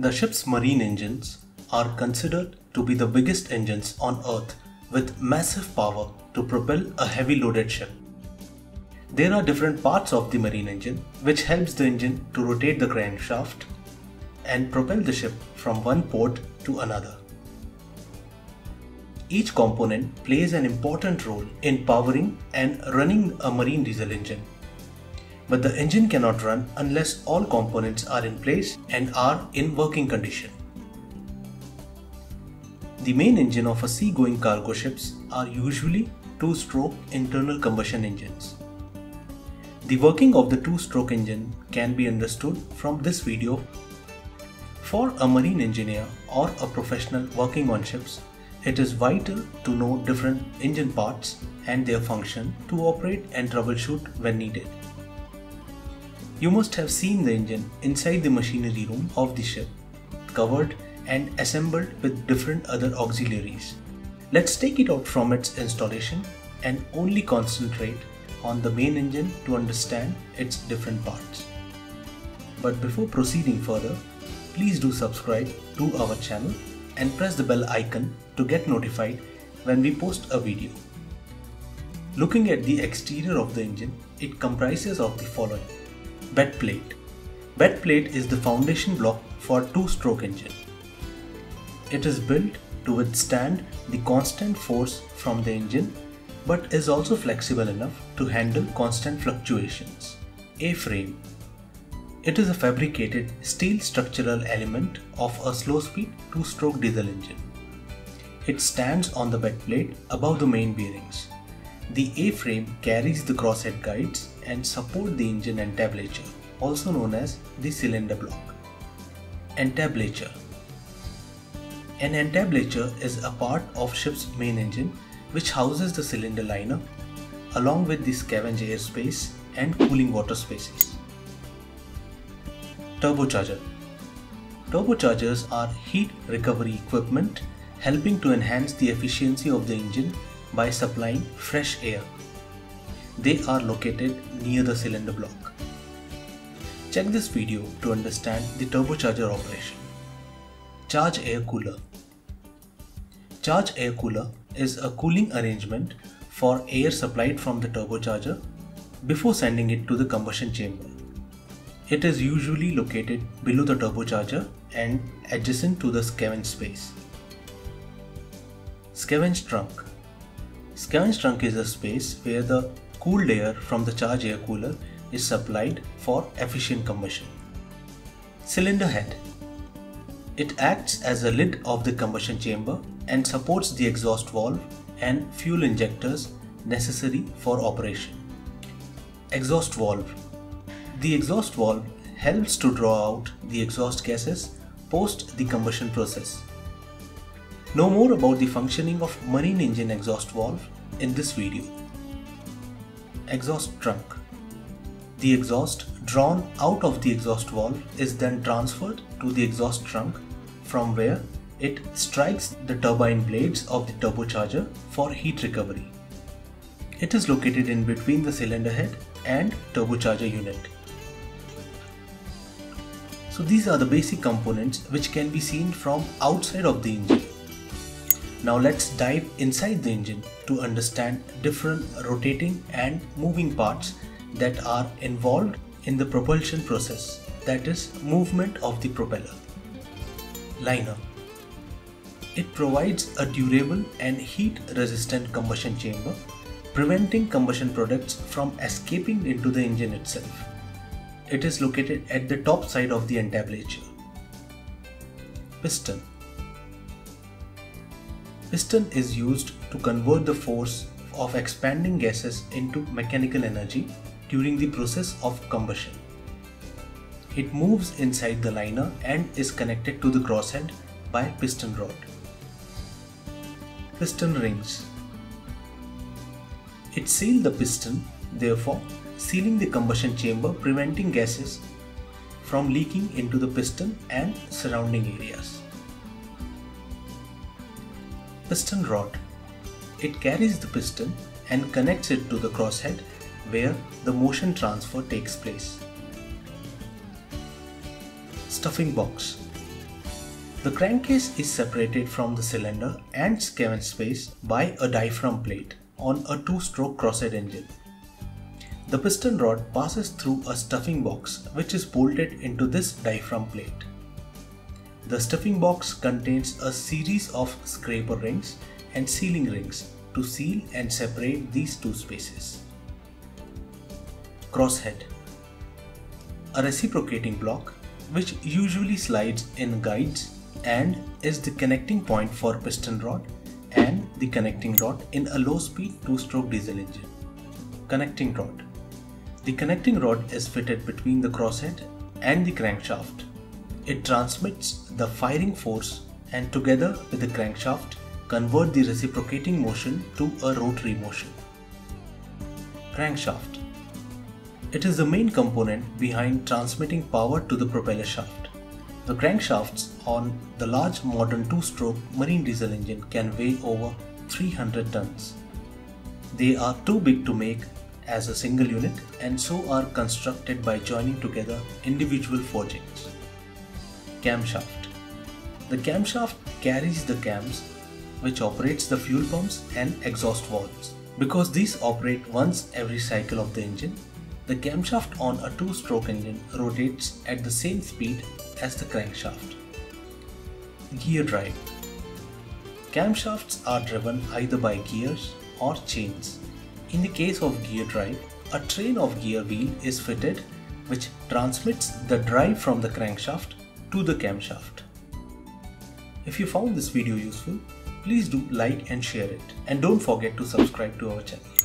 The ship's marine engines are considered to be the biggest engines on Earth with massive power to propel a heavy loaded ship. There are different parts of the marine engine which helps the engine to rotate the crankshaft and propel the ship from one port to another. Each component plays an important role in powering and running a marine diesel engine. But the engine cannot run unless all components are in place and are in working condition. The main engine of a sea-going cargo ships are usually two-stroke internal combustion engines. The working of the two-stroke engine can be understood from this video. For a marine engineer or a professional working on ships, it is vital to know different engine parts and their function to operate and troubleshoot when needed. You must have seen the engine inside the machinery room of the ship, covered and assembled with different other auxiliaries. Let's take it out from its installation and only concentrate on the main engine to understand its different parts. But before proceeding further, please do subscribe to our channel and press the bell icon to get notified when we post a video. Looking at the exterior of the engine, it comprises of the following. Bed plate. Bed plate is the foundation block for two-stroke engine. It is built to withstand the constant force from the engine but is also flexible enough to handle constant fluctuations. A-frame it is a fabricated steel structural element of a slow-speed two-stroke diesel engine. It stands on the bed plate above the main bearings. The A-frame carries the crosshead guides and support the engine entablature, also known as the cylinder block. Entablature An entablature is a part of ship's main engine which houses the cylinder liner along with the scavenge air space and cooling water spaces. Turbocharger Turbochargers are heat recovery equipment helping to enhance the efficiency of the engine by supplying fresh air. They are located near the cylinder block. Check this video to understand the turbocharger operation. Charge air cooler Charge air cooler is a cooling arrangement for air supplied from the turbocharger before sending it to the combustion chamber. It is usually located below the turbocharger and adjacent to the scavenge space. Scavenge trunk Scavenge trunk is a space where the cooled air from the charge air cooler is supplied for efficient combustion. Cylinder head It acts as a lid of the combustion chamber and supports the exhaust valve and fuel injectors necessary for operation. Exhaust valve the exhaust valve helps to draw out the exhaust gases post the combustion process. Know more about the functioning of marine engine exhaust valve in this video. Exhaust trunk The exhaust drawn out of the exhaust valve is then transferred to the exhaust trunk from where it strikes the turbine blades of the turbocharger for heat recovery. It is located in between the cylinder head and turbocharger unit. So these are the basic components which can be seen from outside of the engine. Now let's dive inside the engine to understand different rotating and moving parts that are involved in the propulsion process that is movement of the propeller. Liner It provides a durable and heat resistant combustion chamber preventing combustion products from escaping into the engine itself. It is located at the top side of the entablature. Piston Piston is used to convert the force of expanding gases into mechanical energy during the process of combustion. It moves inside the liner and is connected to the crosshead by piston rod. Piston rings. It seals the piston, therefore sealing the combustion chamber preventing gases from leaking into the piston and surrounding areas. Piston rod. It carries the piston and connects it to the crosshead where the motion transfer takes place. Stuffing box. The crankcase is separated from the cylinder and scavenge space by a diaphragm plate on a two-stroke crosshead engine. The piston rod passes through a stuffing box which is bolted into this diaphragm plate. The stuffing box contains a series of scraper rings and sealing rings to seal and separate these two spaces. Crosshead A reciprocating block which usually slides in guides and is the connecting point for piston rod and the connecting rod in a low speed two-stroke diesel engine. Connecting rod The connecting rod is fitted between the crosshead and the crankshaft. It transmits the firing force and together with the crankshaft convert the reciprocating motion to a rotary motion. Crankshaft It is the main component behind transmitting power to the propeller shaft. The crankshafts on the large modern two-stroke marine diesel engine can weigh over 300 tons. They are too big to make as a single unit and so are constructed by joining together individual forgings. Camshaft The camshaft carries the cams which operates the fuel pumps and exhaust valves. Because these operate once every cycle of the engine, the camshaft on a two-stroke engine rotates at the same speed as the crankshaft. Gear drive Camshafts are driven either by gears or chains. In the case of gear drive, a train of gear wheel is fitted which transmits the drive from the crankshaft to the camshaft. If you found this video useful, please do like and share it and don't forget to subscribe to our channel.